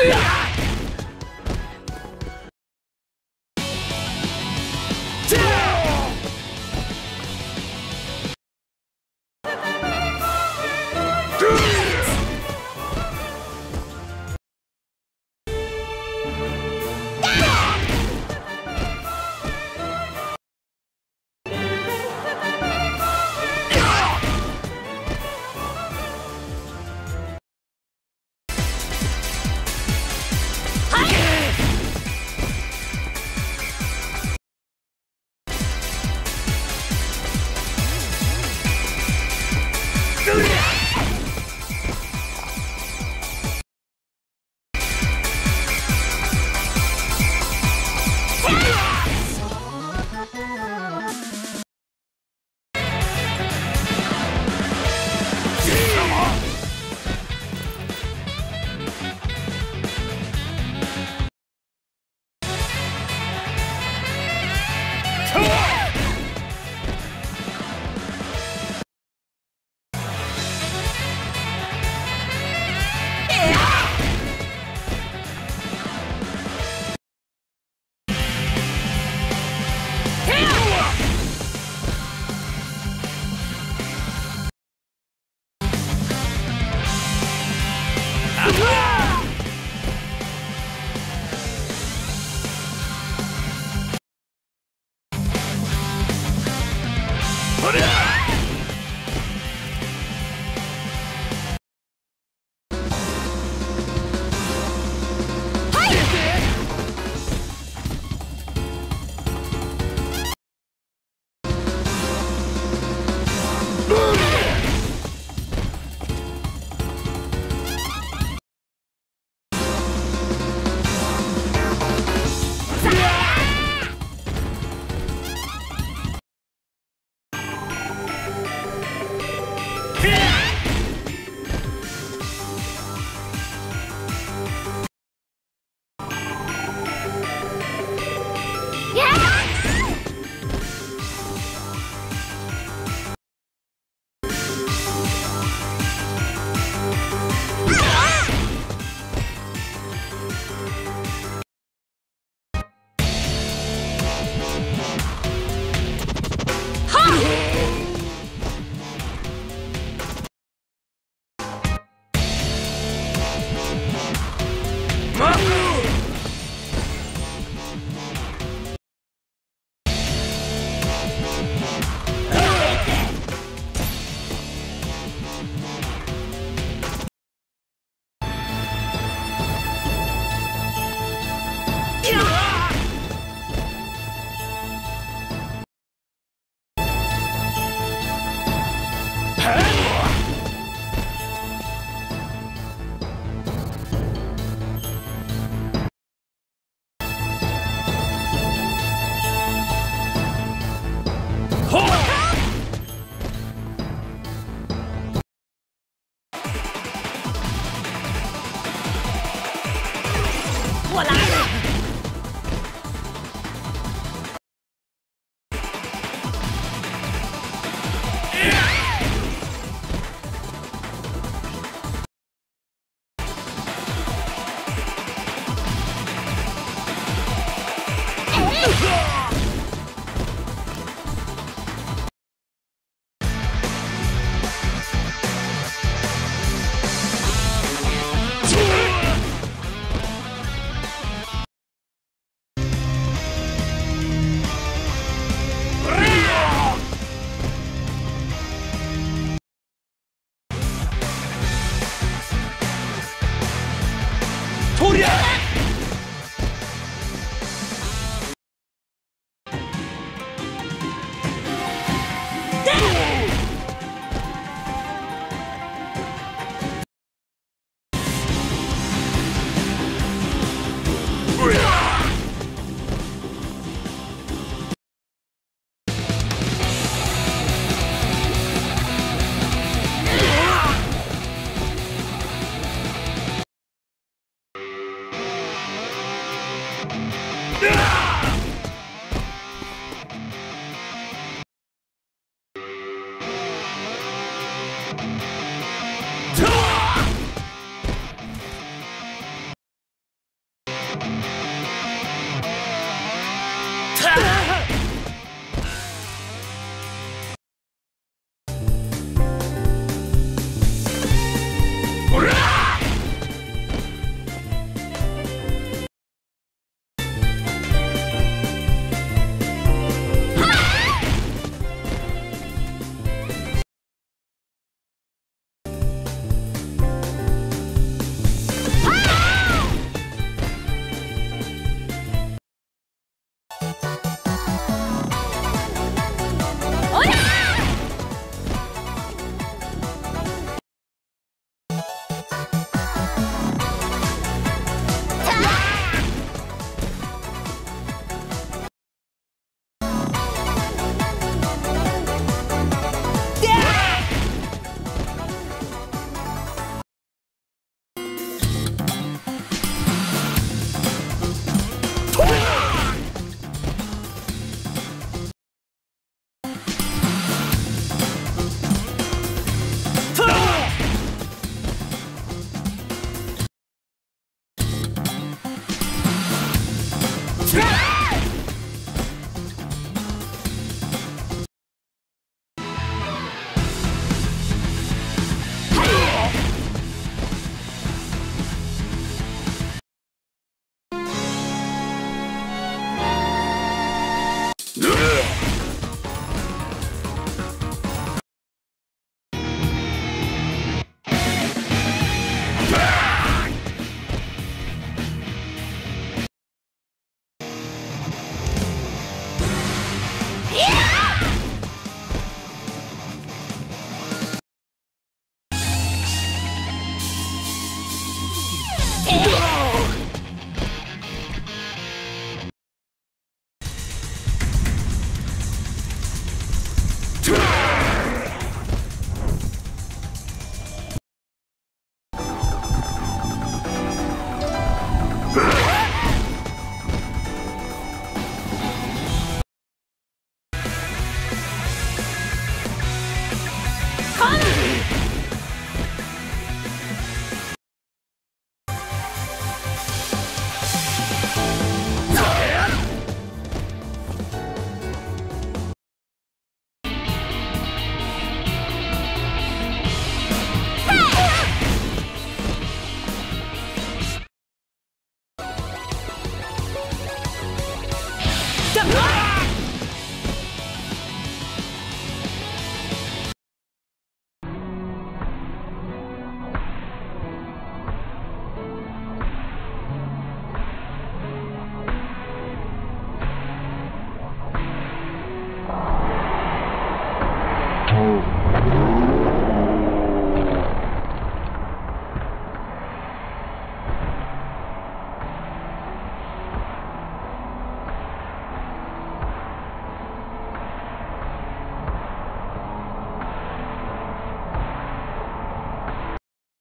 Yeah! 给我好我来。 도리야!